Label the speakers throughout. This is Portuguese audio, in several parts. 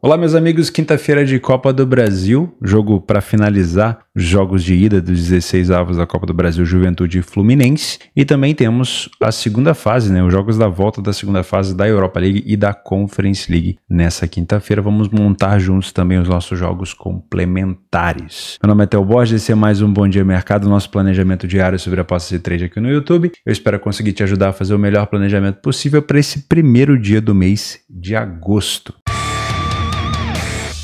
Speaker 1: Olá, meus amigos. Quinta-feira de Copa do Brasil, jogo para finalizar os jogos de ida dos 16 avos da Copa do Brasil, Juventude e Fluminense. E também temos a segunda fase, né? Os jogos da volta da segunda fase da Europa League e da Conference League. Nessa quinta-feira, vamos montar juntos também os nossos jogos complementares. Meu nome é Theo Borges, esse é mais um Bom Dia Mercado, nosso planejamento diário sobre apostas de trade aqui no YouTube. Eu espero conseguir te ajudar a fazer o melhor planejamento possível para esse primeiro dia do mês de agosto.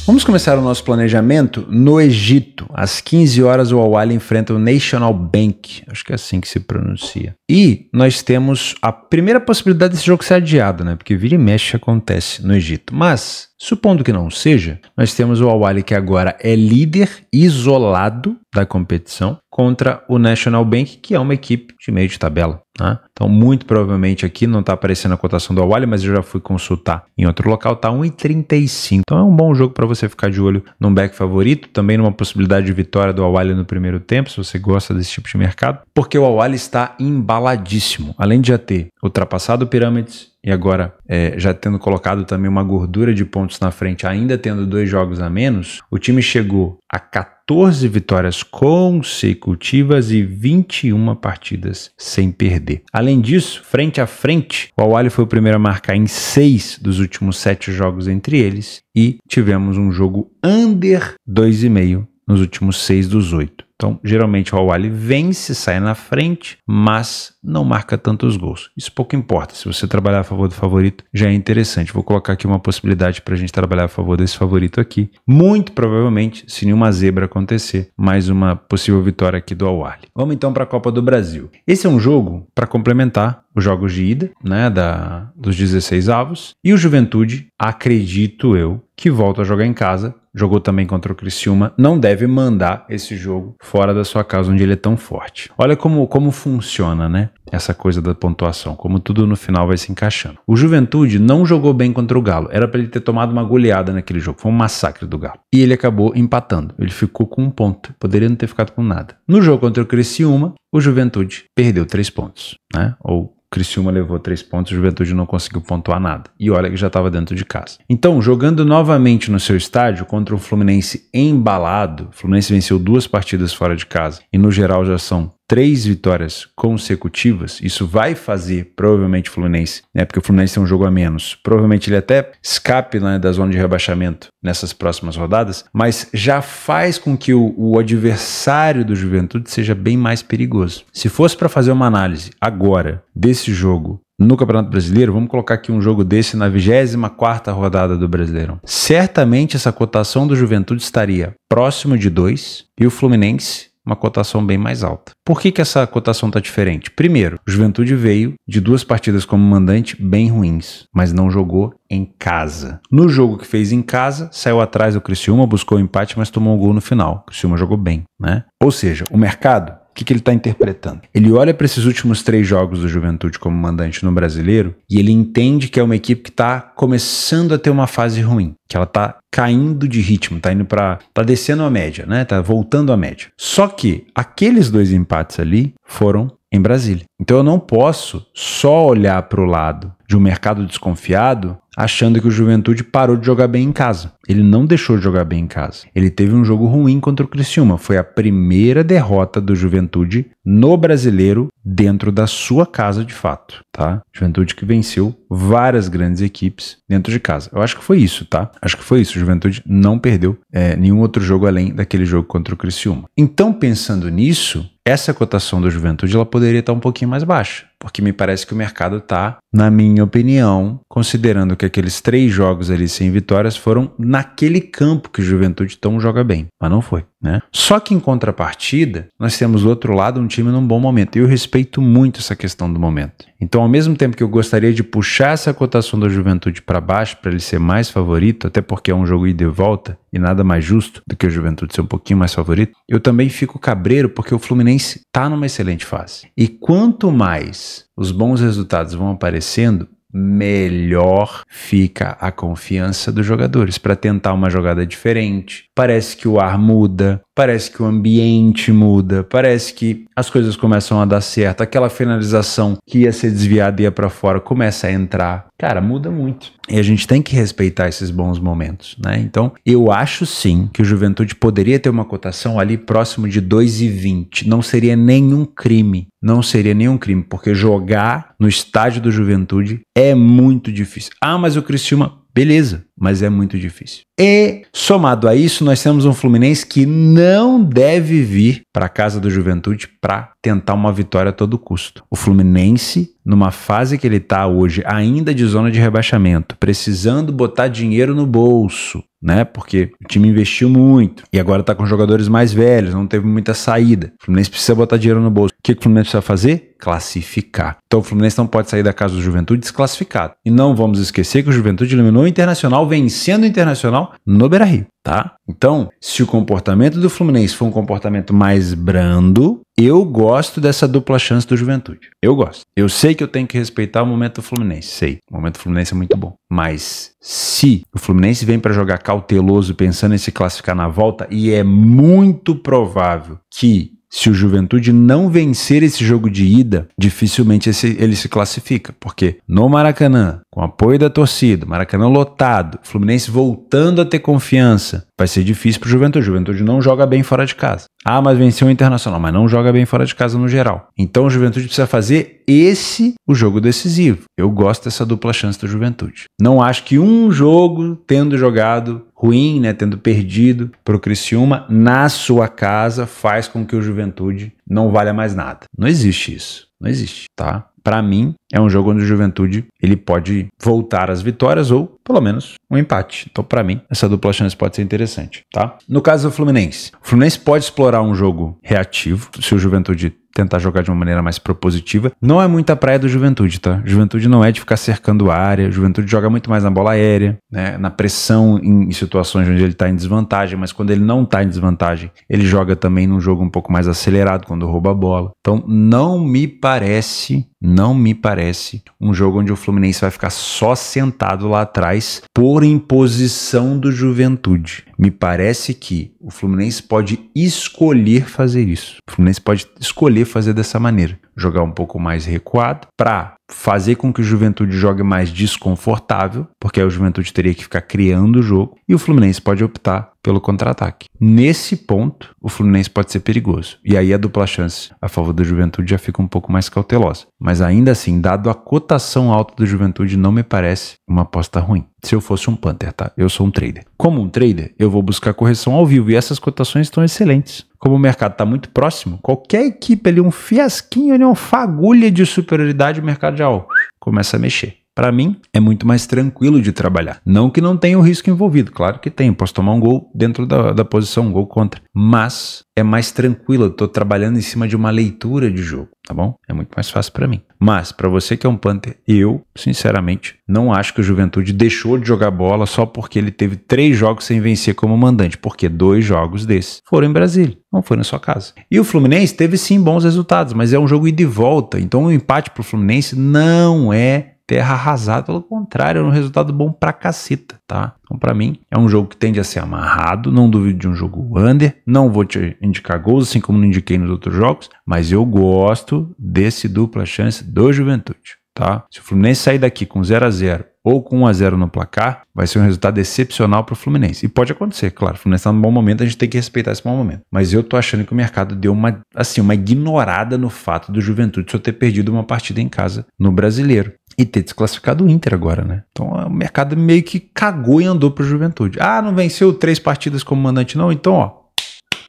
Speaker 1: Vamos começar o nosso planejamento no Egito. Às 15 horas, o Al enfrenta o National Bank. Acho que é assim que se pronuncia. E nós temos a primeira possibilidade desse jogo ser adiado, né? Porque vira e mexe acontece no Egito. Mas Supondo que não seja, nós temos o Awali que agora é líder isolado da competição contra o National Bank, que é uma equipe de meio de tabela. Né? Então, muito provavelmente aqui não está aparecendo a cotação do Awali, mas eu já fui consultar em outro local, está 1,35. Então é um bom jogo para você ficar de olho num back favorito, também numa possibilidade de vitória do Awali no primeiro tempo, se você gosta desse tipo de mercado, porque o Awali está embaladíssimo. Além de já ter ultrapassado pirâmides, e agora é, já tendo colocado também uma gordura de pontos na frente, ainda tendo dois jogos a menos, o time chegou a 14 vitórias consecutivas e 21 partidas sem perder. Além disso, frente a frente, o Awali foi o primeiro a marcar em seis dos últimos sete jogos entre eles e tivemos um jogo under 2,5 nos últimos seis dos oito. Então, geralmente o Awali vence, sai na frente, mas não marca tantos gols. Isso pouco importa. Se você trabalhar a favor do favorito, já é interessante. Vou colocar aqui uma possibilidade para a gente trabalhar a favor desse favorito aqui. Muito provavelmente, se nenhuma zebra acontecer, mais uma possível vitória aqui do Awali. Vamos então para a Copa do Brasil. Esse é um jogo para complementar os jogos de ida, né, da, dos 16 avos, e o Juventude, acredito eu, que volta a jogar em casa, jogou também contra o Criciúma, não deve mandar esse jogo fora da sua casa onde ele é tão forte. Olha como, como funciona, né? Essa coisa da pontuação, como tudo no final vai se encaixando. O Juventude não jogou bem contra o Galo, era para ele ter tomado uma goleada naquele jogo, foi um massacre do Galo. E ele acabou empatando, ele ficou com um ponto, poderia não ter ficado com nada. No jogo contra o Criciúma, o Juventude perdeu três pontos, né? Ou Criciúma levou três pontos, o Juventude não conseguiu pontuar nada. E olha que já estava dentro de casa. Então, jogando novamente no seu estádio contra o Fluminense embalado, o Fluminense venceu duas partidas fora de casa e no geral já são três vitórias consecutivas, isso vai fazer provavelmente o Fluminense, né? Porque o Fluminense tem um jogo a menos. Provavelmente ele até escape né, da zona de rebaixamento nessas próximas rodadas, mas já faz com que o, o adversário do Juventude seja bem mais perigoso. Se fosse para fazer uma análise agora desse jogo no Campeonato Brasileiro, vamos colocar aqui um jogo desse na 24ª rodada do Brasileirão. Certamente essa cotação do Juventude estaria próximo de 2 e o Fluminense uma cotação bem mais alta. Por que, que essa cotação está diferente? Primeiro, o Juventude veio de duas partidas como mandante bem ruins, mas não jogou em casa. No jogo que fez em casa, saiu atrás do Criciúma, buscou o empate, mas tomou um gol no final. O Criciúma jogou bem, né? Ou seja, o mercado o que, que ele está interpretando? Ele olha para esses últimos três jogos do Juventude como mandante no brasileiro e ele entende que é uma equipe que está começando a ter uma fase ruim, que ela está caindo de ritmo, está indo para, tá descendo a média, né? Tá voltando à média. Só que aqueles dois empates ali foram em Brasília. Então eu não posso só olhar para o lado de um mercado desconfiado achando que o Juventude parou de jogar bem em casa. Ele não deixou de jogar bem em casa. Ele teve um jogo ruim contra o Criciúma. Foi a primeira derrota do Juventude no Brasileiro dentro da sua casa de fato, tá? Juventude que venceu várias grandes equipes dentro de casa. Eu acho que foi isso, tá? Acho que foi isso. Juventude não perdeu é, nenhum outro jogo além daquele jogo contra o Criciúma. Então, pensando nisso, essa cotação do Juventude ela poderia estar um pouquinho mais baixa porque me parece que o mercado está, na minha opinião, considerando que aqueles três jogos ali sem vitórias foram naquele campo que Juventude tão joga bem, mas não foi. Né? Só que em contrapartida, nós temos do outro lado um time num bom momento. E eu respeito muito essa questão do momento. Então, ao mesmo tempo que eu gostaria de puxar essa cotação da Juventude para baixo para ele ser mais favorito, até porque é um jogo ida e volta e nada mais justo do que o Juventude ser um pouquinho mais favorito, eu também fico cabreiro porque o Fluminense está numa excelente fase. E quanto mais os bons resultados vão aparecendo, melhor fica a confiança dos jogadores para tentar uma jogada diferente. Parece que o ar muda, parece que o ambiente muda, parece que as coisas começam a dar certo, aquela finalização que ia ser desviada ia para fora começa a entrar. Cara, muda muito. E a gente tem que respeitar esses bons momentos, né? Então, eu acho sim que o Juventude poderia ter uma cotação ali próximo de 2,20. Não seria nenhum crime. Não seria nenhum crime, porque jogar no estádio do Juventude é muito difícil. Ah, mas o Criciúma Beleza, mas é muito difícil. E somado a isso, nós temos um Fluminense que não deve vir para a casa do Juventude para tentar uma vitória a todo custo. O Fluminense, numa fase que ele está hoje, ainda de zona de rebaixamento, precisando botar dinheiro no bolso, né? Porque o time investiu muito e agora está com jogadores mais velhos, não teve muita saída. O Fluminense precisa botar dinheiro no bolso. O que, que o Fluminense precisa fazer? Classificar. Então o Fluminense não pode sair da casa do Juventude desclassificado. E não vamos esquecer que o Juventude eliminou o Internacional, vencendo o Internacional no Beira-Rio, tá? Então, se o comportamento do Fluminense for um comportamento mais brando, eu gosto dessa dupla chance do Juventude. Eu gosto. Eu sei que eu tenho que respeitar o momento do Fluminense. Sei. O momento do Fluminense é muito bom. Mas se o Fluminense vem para jogar cauteloso pensando em se classificar na volta, e é muito provável que se o Juventude não vencer esse jogo de ida, dificilmente esse, ele se classifica, porque no Maracanã, com apoio da torcida, Maracanã lotado, Fluminense voltando a ter confiança, vai ser difícil para o Juventude. Juventude não joga bem fora de casa. Ah, mas venceu o Internacional, mas não joga bem fora de casa no geral. Então o Juventude precisa fazer esse o jogo decisivo. Eu gosto dessa dupla chance do Juventude. Não acho que um jogo tendo jogado ruim, né, tendo perdido para o Criciúma na sua casa faz com que o Juventude não valha mais nada. Não existe isso. Não existe, tá? Para mim, é um jogo onde o Juventude ele pode voltar às vitórias ou pelo menos um empate. Então, para mim, essa dupla chance pode ser interessante, tá? No caso do Fluminense, o Fluminense pode explorar um jogo reativo, se o Juventude tentar jogar de uma maneira mais propositiva. Não é muita praia do Juventude, tá? Juventude não é de ficar cercando a área, Juventude joga muito mais na bola aérea, né? na pressão em, situações onde ele está em desvantagem, mas quando ele não está em desvantagem, ele joga também num jogo um pouco mais acelerado, quando rouba a bola. Então, não me parece, não me parece um jogo onde o Fluminense vai ficar só sentado lá atrás por imposição do Juventude. Me parece que o Fluminense pode escolher fazer isso. O Fluminense pode escolher fazer dessa maneira, jogar um pouco mais recuado para fazer com que o Juventude jogue mais desconfortável, porque aí o Juventude teria que ficar criando o jogo, e o Fluminense pode optar pelo contra-ataque. Nesse ponto, o Fluminense pode ser perigoso. E aí a dupla chance a favor do Juventude já fica um pouco mais cautelosa. Mas ainda assim, dado a cotação alta do Juventude, não me parece uma aposta ruim. Se eu fosse um Panther, tá? Eu sou um trader. Como um trader, eu vou buscar correção ao vivo e essas cotações estão excelentes. Como o mercado está muito próximo, qualquer equipe ali, um fiasquinho ali, uma fagulha de superioridade, o mercado já ó, começa a mexer. Para mim, é muito mais tranquilo de trabalhar. Não que não tenha o risco envolvido, claro que tem. Posso tomar um gol dentro da, da posição, um gol contra. Mas é mais tranquilo, eu tô trabalhando em cima de uma leitura de jogo, tá bom? É muito mais fácil para mim. Mas, para você que é um Panther, eu, sinceramente, não acho que o Juventude deixou de jogar bola só porque ele teve três jogos sem vencer como mandante, porque dois jogos desses foram em Brasília, não foi na sua casa. E o Fluminense teve sim bons resultados, mas é um jogo ida e volta, então o empate pro Fluminense não é terra arrasada, pelo contrário, é um resultado bom pra caceta, tá? Então, para mim, é um jogo que tende a ser amarrado, não duvido de um jogo under, não vou te indicar gols, assim como não indiquei nos outros jogos, mas eu gosto desse dupla chance do Juventude, tá? Se o Fluminense sair daqui com 0 a 0 ou com 1 a 0 no placar, vai ser um resultado excepcional para o Fluminense. E pode acontecer, claro. O Fluminense está num bom momento, a gente tem que respeitar esse bom momento. Mas eu tô achando que o mercado deu uma, assim, uma ignorada no fato do Juventude só ter perdido uma partida em casa no Brasileiro e ter desclassificado o Inter agora, né? Então o mercado meio que cagou e andou pro Juventude. Ah, não venceu três partidas como mandante, não? Então, ó,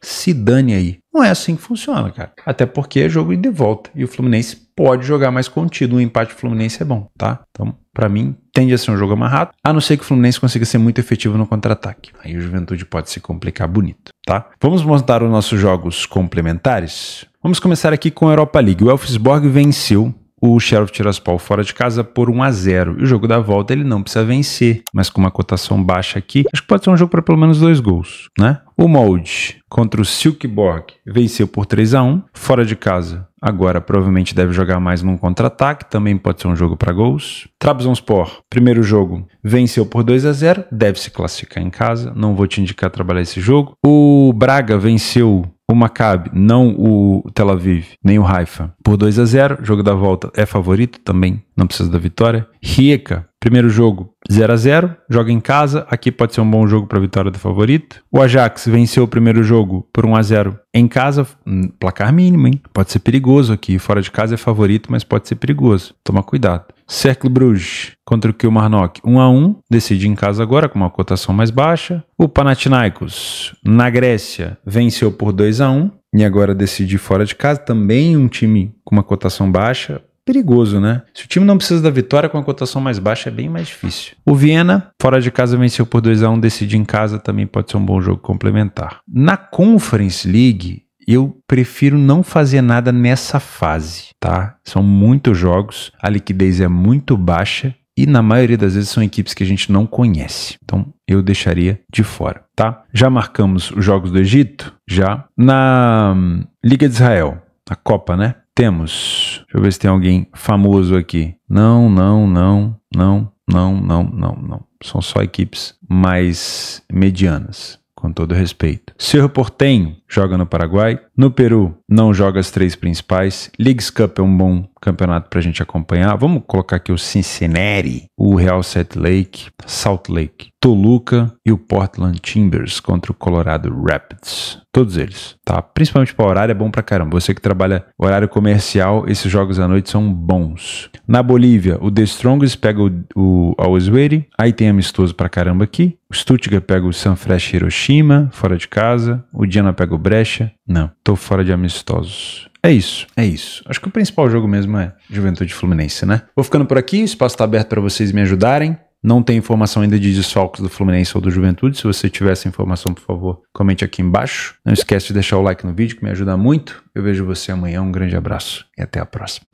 Speaker 1: se dane aí. Não é assim que funciona, cara. Até porque é jogo de volta. E o Fluminense pode jogar mais contido. Um empate Fluminense é bom, tá? Então, para mim, tende a ser um jogo amarrado, a não ser que o Fluminense consiga ser muito efetivo no contra-ataque. Aí o Juventude pode se complicar bonito, tá? Vamos montar os nossos jogos complementares? Vamos começar aqui com a Europa League. O Elfsborg venceu o Sheriff Tiraspol fora de casa por 1 a 0 E o jogo da volta ele não precisa vencer, mas com uma cotação baixa aqui, acho que pode ser um jogo para pelo menos dois gols, né? O Molde contra o Silkeborg venceu por 3 a 1 fora de casa. Agora provavelmente deve jogar mais num contra-ataque, também pode ser um jogo para gols. Trabzonspor, primeiro jogo, venceu por 2 a 0, deve se classificar em casa, não vou te indicar trabalhar esse jogo. O Braga venceu o Maccabi, não o Tel Aviv, nem o Haifa, por 2 a 0. Jogo da volta é favorito também, não precisa da vitória. Rijeka, primeiro jogo 0 a 0, joga em casa, aqui pode ser um bom jogo para a vitória do favorito. O Ajax venceu o primeiro jogo por 1 a 0 em casa, hum, placar mínimo, hein? Pode ser perigoso aqui, fora de casa é favorito, mas pode ser perigoso. Toma cuidado. Cercle Bruges contra o Kilmarnock 1 a 1, decide em casa agora com uma cotação mais baixa. O Panathinaikos na Grécia venceu por 2 a 1 e agora decide fora de casa, também um time com uma cotação baixa. Perigoso, né? Se o time não precisa da vitória com a cotação mais baixa, é bem mais difícil. O Viena, fora de casa, venceu por 2 a 1 decide em casa, também pode ser um bom jogo complementar. Na Conference League, eu prefiro não fazer nada nessa fase, tá? São muitos jogos, a liquidez é muito baixa e na maioria das vezes são equipes que a gente não conhece. Então eu deixaria de fora, tá? Já marcamos os jogos do Egito? Já. Na hum, Liga de Israel, a Copa, né? Temos. Deixa eu ver se tem alguém famoso aqui. Não, não, não, não, não, não, não, não. São só equipes mais medianas com todo respeito. Cerro Portenho joga no Paraguai. No Peru, não joga as três principais. Leagues Cup é um bom campeonato para a gente acompanhar. Vamos colocar aqui o Cincinnati, o Real Salt Lake, Salt Lake, Toluca e o Portland Timbers contra o Colorado Rapids. Todos eles, tá? Principalmente para horário é bom para caramba. Você que trabalha horário comercial, esses jogos à noite são bons. Na Bolívia, o The Strongest pega o, o. Aí tem amistoso para caramba aqui. O Stuttgart pega o Sanfrecce Hiroshima, fora de casa. O Diana pega o Brecha. Não, tô fora de amistosos. É isso, é isso. Acho que o principal jogo mesmo é Juventude Fluminense, né? Vou ficando por aqui, o espaço está aberto para vocês me ajudarem. Não tem informação ainda de desfalques do Fluminense ou do Juventude. Se você tiver essa informação, por favor, comente aqui embaixo. Não esquece de deixar o like no vídeo, que me ajuda muito. Eu vejo você amanhã. Um grande abraço e até a próxima.